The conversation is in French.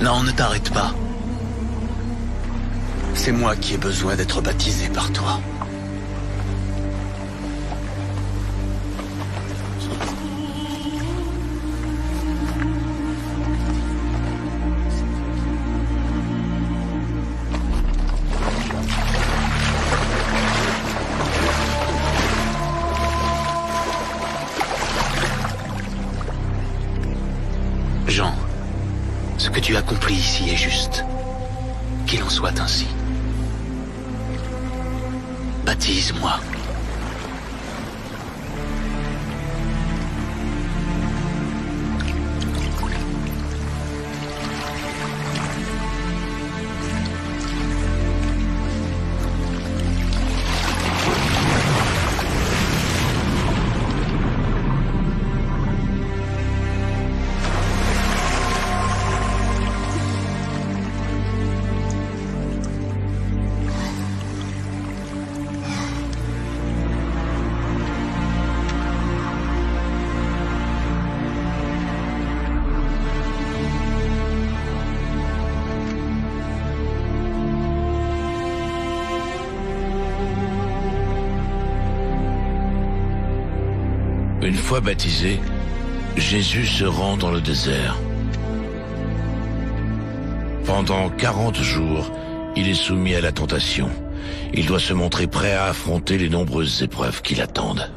Non, ne t'arrête pas. C'est moi qui ai besoin d'être baptisé par toi. Ce que tu accomplis ici est juste. Qu'il en soit ainsi. Baptise-moi. Une fois baptisé, Jésus se rend dans le désert. Pendant 40 jours, il est soumis à la tentation. Il doit se montrer prêt à affronter les nombreuses épreuves qui l'attendent.